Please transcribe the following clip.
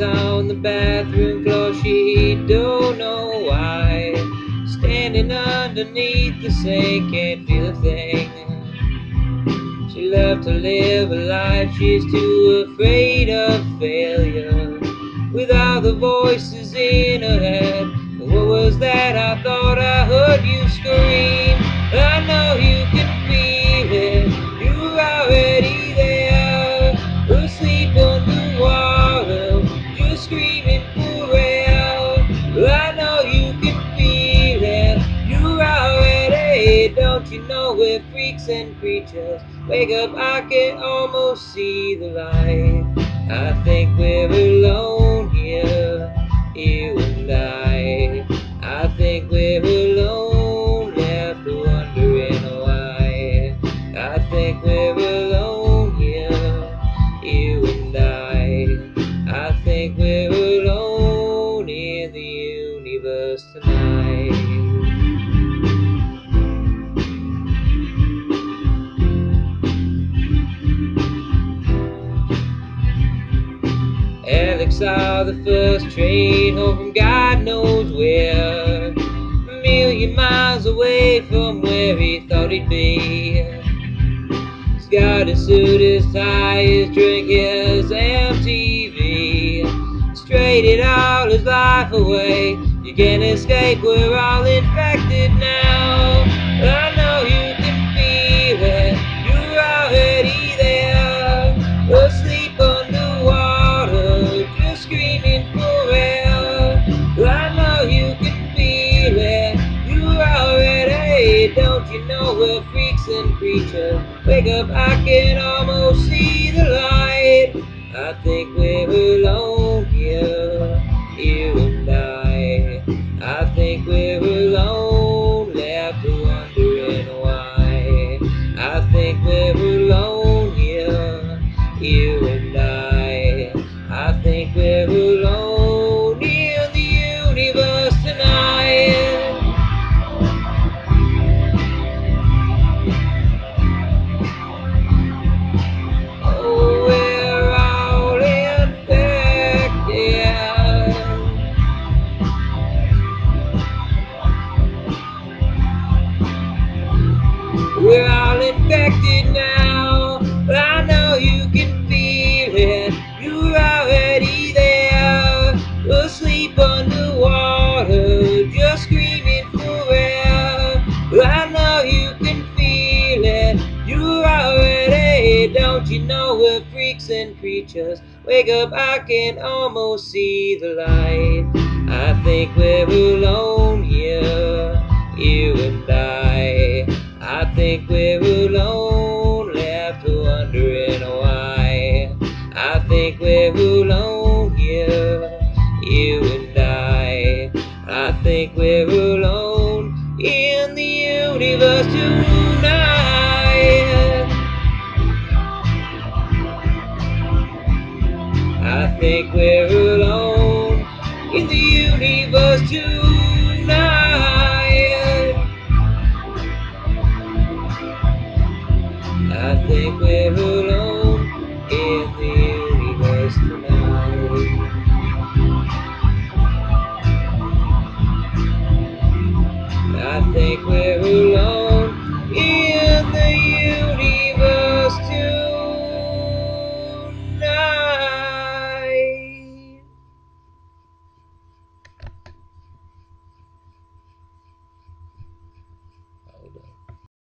the bathroom floor, she don't know why. Standing underneath the sink, can't feel a thing. She loved to live a life, she's too afraid of failure. With all the voices in her head, what was that? I thought I heard you Don't you know we're freaks and creatures? Wake up, I can almost see the light. I think we're alone here, you and I. I think we're Alex saw the first train home from God knows where. A million miles away from where he thought he'd be. He's got his suit, his tie, his drink, his MTV. He's traded all his life away. You can't escape, we're all infected now. We're freaks and creatures? Wake up, I can almost see the light. I think we're alone here, you and I. I think we're We're all infected now. I know you can feel it. You're already there. Asleep underwater, just screaming for help. I know you can feel it. You're already. Don't you know we're freaks and creatures? Wake up, I can almost see the light. I think we're alone I think we're alone in the universe tonight. I think we're alone in the universe tonight.